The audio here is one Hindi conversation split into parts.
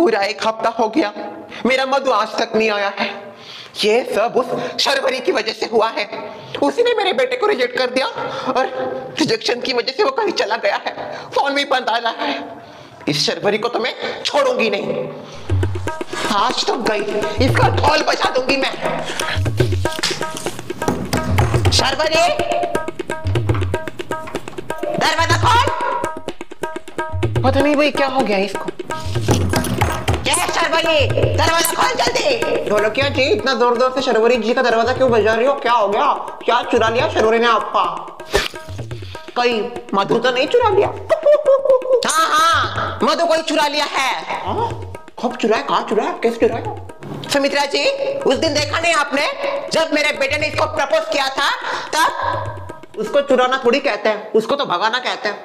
पूरा एक हफ़्ता हो गया। मेरा मधु आज तक नहीं आया है। ये सब उस शर्वरी की वजह से हुआ है। उसी ने मेरे बेटे को रिजेक्ट कर दिया और रिजेक्शन की वजह से वो कहीं चला गया है। फ़ोन भी बंद आ रहा है। इस शर्वरी को तो मैं छोड़ूँगी नहीं। आज तो गई। इसका ढोल बजा दूँगी मैं। शर्वरी! दरवाज़ा खोल! पता नहीं भाई क्या हो गया इसको। क्या दरवाज़ा खोल जल्दी। ढोलकिया जी इतना ज़ोर ज़ोर से शर्वरी जी का दरवाज़ा क्यों बजा रही हो? क्या हो गया? क्या चुरा लिया शर्वरी ने आपका? कहीं मधु तो नहीं चुरा लिया? हाँ हाँ मधु कोई चुरा लिया है? कब चुराया? कहाँ चुराया? कैसे चुराया? सुमित्रा जी उस दिन देखा नहीं आपने? जब मेरे बेटे ने इसको प्रपोज किया था तब? उसको चुराना थोड़ी कहते हैं उसको तो भगाना कहते हैं।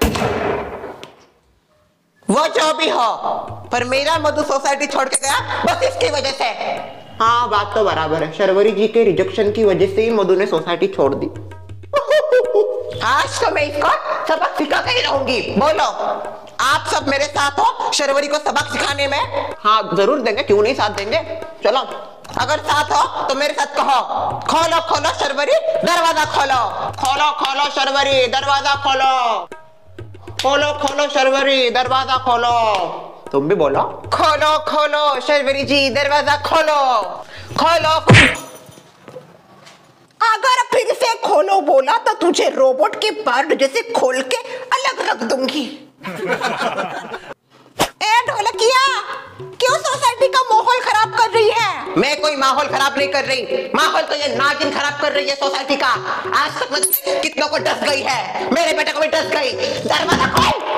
वो जो भी हो पर मेरा मधु सोसाइटी छोड़ के गया बस इसकी वजह से। हाँ बात तो बराबर है। शर्वरी जी के रिजेक्शन की वजह से ही मधु ने सोसाइटी छोड़ दी। आज तो मैं इसको सबक सिखा के ही रहूँगी। बोलो आप सब मेरे साथ हो शर्वरी को सबक सिखाने में? हाँ ज़रूर देंगे क्यों नहीं साथ देंगे? चलो। अगर साथ हो तो मेरे साथ कहो। खोलो खोलो शर्वरी दरवाज़ा खोलो। खोलो खोलो शर्वरी दरवाज़ा खोलो। खोलो खोलो शर्वरी दरवाज़ा खोलो। तुम भी बोलो। खोलो खोलो शर्वरी जी दरवाज़ा खोलो। खोलो अगर फिर से खोलो बोला तो तुझे रोबोट के पार्ट जैसे खोल के अलग रख दूँगी। ए ढोलकिया क्यों सोसाइटी का माहौल खराब कर रही है? मैं कोई माहौल खराब नहीं कर रही। माहौल तो ये नागिन खराब कर रही है सोसाइटी का। आज तक कितनों को डस गई है। मेरे बेटे को भी डस गई। दरवाज़ा खोल।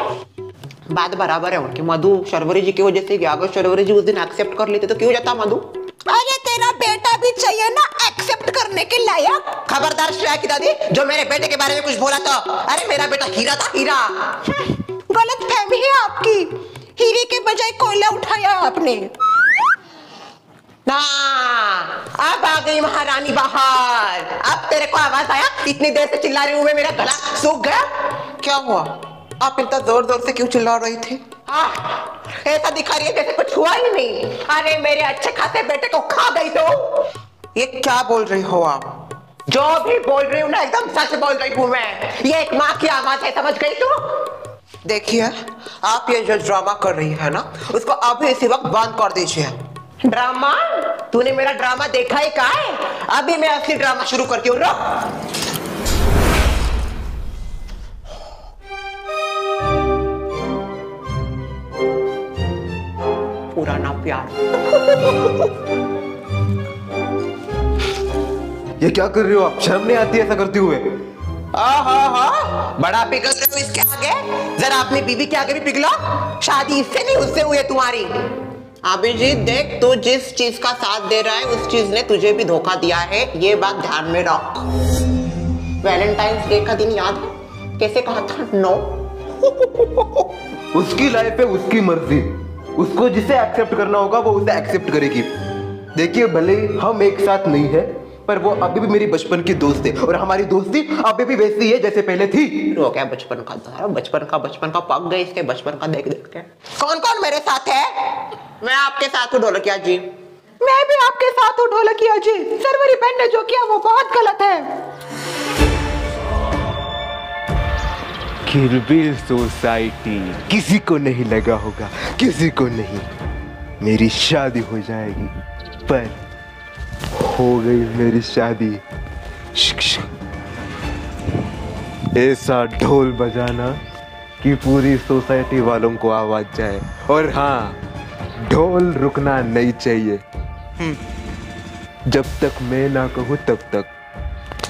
बात बराबर है उनकी। मधु शर्वरी जी की वजह से अगर शर्वरी जी उस दिन एक्सेप्ट कर लेते तो क्यों जाता मधु? अरे तेरा बेटा भी चाहिए ना एक्सेप्ट करने के लायक। खबरदार श्रेया की दादी जो मेरे बेटे के बारे में कुछ बोला तो अरे मेरा बेटा हीरा था हीरा। गलत फहमी है आपकी। हीरे के बजाय कोयला उठाया आपने। ना अब आ गई महारानी बाहर। अब तेरे को आवाज़ आया इतनी देर से चिल्ला रही हूँ मैं मेरा गला सूख गया। क्या हुआ? आप इतना ज़ोर ज़ोर से क्यों चिल्ला रही थी? ऐसा दिखा रही है जैसे कुछ हुआ ही नहीं। अरे मेरे अच्छे खासे बेटे को खा गई तो। ये क्या बोल रही हो आप? जो भी बोल रही हूँ ना एकदम सच बोल रही हूँ मैं। ये एक माँ की आवाज़ है समझ गई तू? देखिए आप ये जो ड्रामा कर रही है ना उसको अभी इसी वक्त बंद कर दीजिए। ड्रामा? तूने मेरा ड्रामा देखा ही कहा है? अभी मैं असली ड्रामा शुरू करती हूँ पुराना प्यार। ये क्या कर रहे हो आप? शर्म नहीं आती ऐसा करते हुए? आहा, बड़ा पिघल रहे हो इसके आगे। जरा अपनी बीवी के आगे भी पिघलो। शादी इससे नहीं उससे हुई है तुम्हारी। अभिजीत देख तू जिस चीज़ का साथ दे रहा है उस चीज़ ने तुझे भी धोखा दिया है। ये बात ध्यान में रख। वैलेंटाइंस डे का दिन याद है? कैसे कहा था? नो उसकी लाइफ है उसकी मर्ज़ी। उसको जिसे एक्सेप्ट करना होगा वो उसे एक्सेप्ट करेगी। देखिए भले हम एक साथ नहीं है पर वो अभी भी मेरी बचपन की दोस्त है। और हमारी दोस्ती अभी भी वैसी है जैसे पहले थी। हो गया बचपन का तो बचपन का बचपन का पक गए इसके बचपन का देख देख के। कौन कौन मेरे साथ है? मैं आपके साथ हूँ ढोलकिया जी। मैं भी आपके साथ हूँ ढोलकिया जी। सरवरी बहन ने जो किया वो बहुत गलत है। किरबिल सोसाइटी किसी को नहीं लगा होगा किसी को नहीं। मेरी शादी हो जाएगी पर हो गई मेरी शादी। ऐसा ढोल बजाना कि पूरी सोसाइटी वालों को आवाज़ जाए। और हाँ ढोल रुकना नहीं चाहिए। जब तक मैं ना कहूँ तब तक।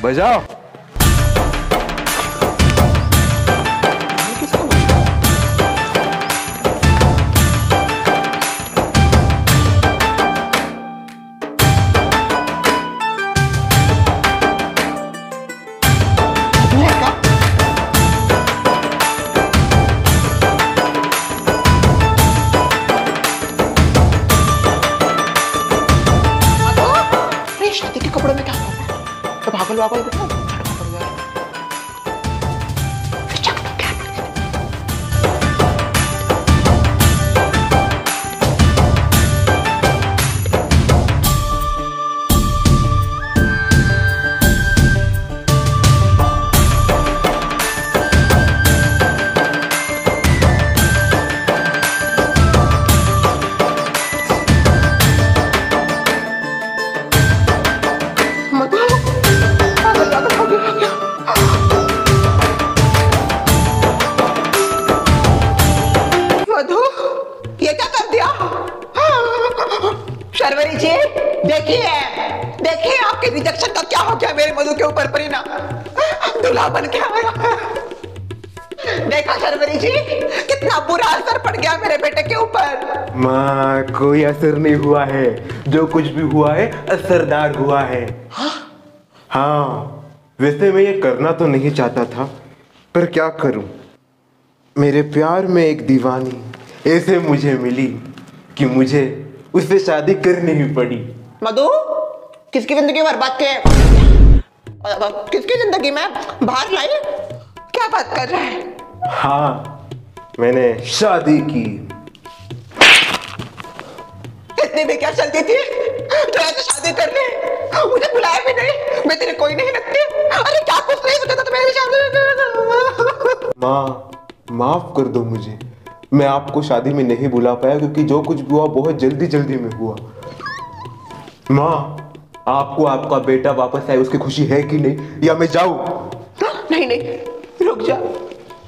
बजाओ। शादी के कपड़ों में क्या? तो भागल वागल जी देखिए देखिए आपके रिजेक्शन का क्या हो गया मेरे मधु के ऊपर परिणाम दूल्हा बन के आया। देखा शर्वरी जी कितना बुरा असर पड़ गया मेरे बेटे के ऊपर। माँ कोई असर नहीं हुआ है। जो कुछ भी हुआ है असरदार हुआ है। हा? हाँ वैसे मैं ये करना तो नहीं चाहता था पर क्या करूँ? मेरे प्यार में एक दीवानी ऐसे मुझे मिली कि मुझे उससे शादी करनी ही पड़ी। मधु किसकी ज़िंदगी बर्बाद के किसकी ज़िंदगी में? बाहर लाई? क्या बात कर रहा है? हाँ मैंने शादी की। इतनी भी क्या चलती थी? ऐसे शादी कर ले। मुझे बुलाया भी नहीं। मैं तेरे कोई नहीं लगती अरे क्या कुछ नहीं सोचा था तो मेरी शादी। माँ माफ़ कर दो मुझे। मैं आपको शादी में नहीं बुला पाया क्योंकि जो कुछ भी हुआ बहुत जल्दी जल्दी में हुआ। माँ आपको आपका बेटा वापस आए उसकी खुशी है कि नहीं? या मैं जाऊँ? नहीं नहीं रुक जा।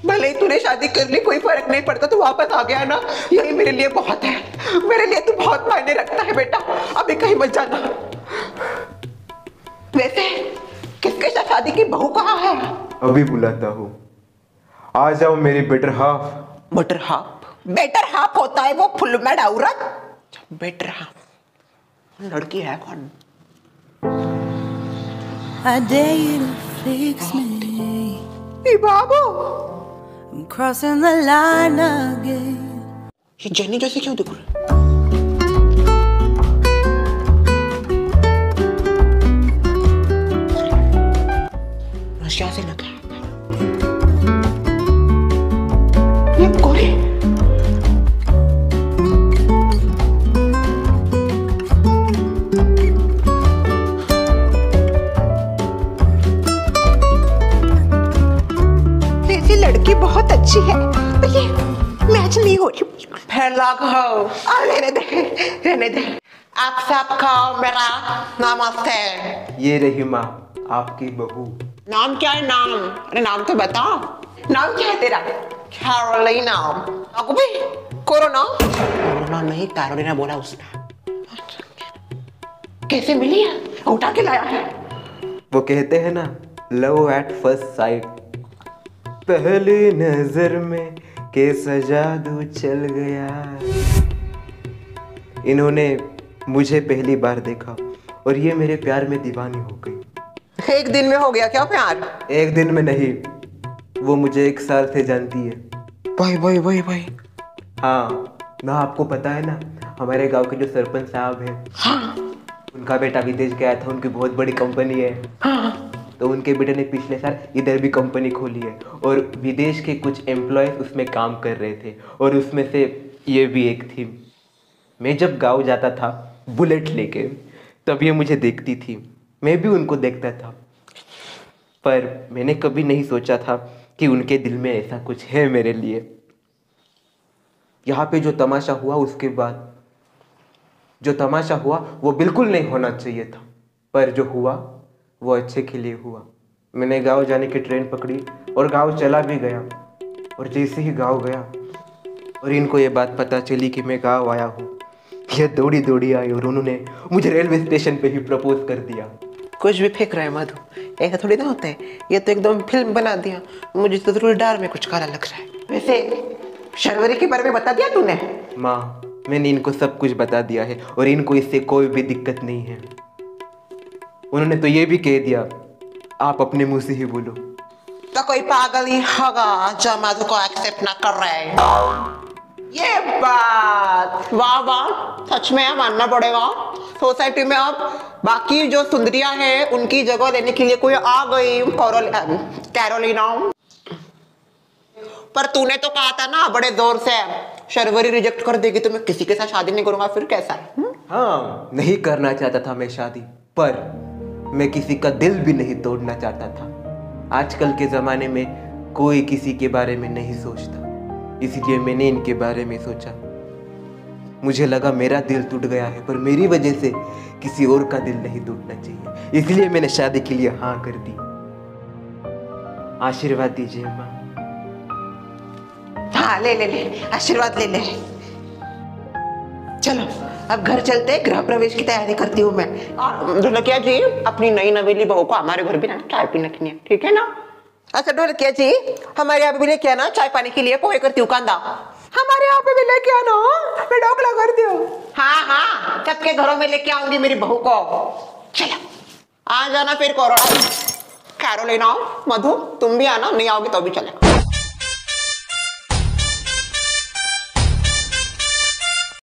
भले ही तूने शादी कर ली कोई फ़र्क नहीं पड़ता तू वापस आ गया ना? यही मेरे लिए बहुत है। मेरे लिए तू बहुत मायने रखता है बेटा। अभी कहीं मत जाना। वैसे किसके साथ शादी की बहू कहाँ है? अभी बुलाता हूँ। आ जाओ मेरी better half. Butter half better half होता है वो फुलमेड औरत बेटर हाफ़ लड़की है कौन? I dare you to fix me. ए बाबू। I'm crossing the line again. ये जेनी जैसे क्यों दिख? रहा है से लग हो रहने दे रहने दे आप सबका मेरा नमस्ते ये रही माँ आपकी बहू। नाम क्या है नाम? अरे नाम तो बता नाम क्या है तेरा? कैरोलिना आपको भाई कोरोना? कोरोना नहीं कैरोलिना बोला उसने। कैसे मिली है? उठा के लाया है। वो कहते हैं ना लव एट फ़र्स्ट साइट पहली नज़र में कैसा जादू चल गया। इन्होंने मुझे पहली बार देखा और ये मेरे प्यार में दीवानी हो गई। एक दिन में हो गया क्या प्यार? एक दिन में नहीं वो मुझे एक साल से जानती है। भाई भाई भाई भाई हाँ ना आपको पता है ना हमारे गाँव के जो सरपंच साहब हैं हाँ। उनका बेटा विदेश गया था उनकी बहुत बड़ी कंपनी है। हाँ। तो उनके बेटे ने पिछले साल इधर भी कंपनी खोली है और विदेश के कुछ एम्प्लॉयज़ उसमें काम कर रहे थे और उसमें से ये भी एक थी। मैं जब गाँव जाता था बुलेट लेके, तब ये मुझे देखती थी। मैं भी उनको देखता था। पर मैंने कभी नहीं सोचा था कि उनके दिल में ऐसा कुछ है मेरे लिए। यहाँ पे जो तमाशा हुआ उसके बाद, जो तमाशा हुआ वो बिल्कुल नहीं होना चाहिए था। पर जो हुआ वो अच्छे के लिए हुआ। मैंने गाँव जाने की ट्रेन पकड़ी और गाँव चला भी गया। और जैसे ही गाँव गया और इनको ये बात पता चली कि मैं गाँव आया हूँ ये दौड़ी दौड़ी आई और उन्होंने मुझे रेलवे स्टेशन पे ही प्रपोज कर दिया। कुछ भी फेंक रहा है मधु ऐसा थोड़ी ना होता है। ये तो एकदम फ़िल्म बना दिया। मुझे तो ज़रूर डर में कुछ काला लग रहा है। वैसे शर्वरी के बारे में बता दिया तूने? माँ मैंने इनको सब कुछ बता दिया है और इनको इससे कोई भी दिक्कत नहीं है। उन्होंने तो ये भी कह दिया आप अपने मुँह से ही बोलो। तो कोई पागल ही होगा जो मधु को एक्सेप्ट ना कर रहा ये बात वाह वाह सच में मानना पड़ेगा। सोसाइटी में अब बाकी जो सुंदरियाँ हैं उनकी जगह लेने के लिए कोई आ गई कैरोल कैरोलिना पर तूने तो कहा था ना बड़े ज़ोर से शर्वरी रिजेक्ट कर देगी तो मैं किसी के साथ शादी नहीं करूँगा फिर कैसा? हाँ नहीं करना चाहता था मैं शादी पर मैं किसी का दिल भी नहीं तोड़ना चाहता था। आजकल के ज़माने में कोई किसी के बारे में नहीं सोचता। इसलिए मैंने इनके बारे में सोचा। मुझे लगा मेरा दिल टूट गया है, पर मेरी वजह से किसी और का दिल नहीं टूटना चाहिए। इसलिए मैंने शादी के लिए हाँ कर दी। आशीर्वाद दीजिए, माँ। हाँ ले ले ले। आशीर्वाद ले ले। चलो अब घर चलते हैं, गृह प्रवेश की तैयारी करती हूँ मैं। और ढोलकिया जी अपनी नई नवेली बहू को हमारे घर भी ना चाय पीने के लिए ठीक है ना? अच्छा ढोलकिया जी हमारे यहाँ भी लेके आना चाय पानी के लिए पोहे करती हूँ कांदा। हमारे यहाँ पे भी लेके आना मैं ढोकला करती हूँ। हाँ हाँ सबके घरों में लेके आऊँगी मेरी बहू को। चलो आ जाना फिर कोरोना। कैरो लेना मधु तुम भी आना नहीं आओगे तो भी चलेगा।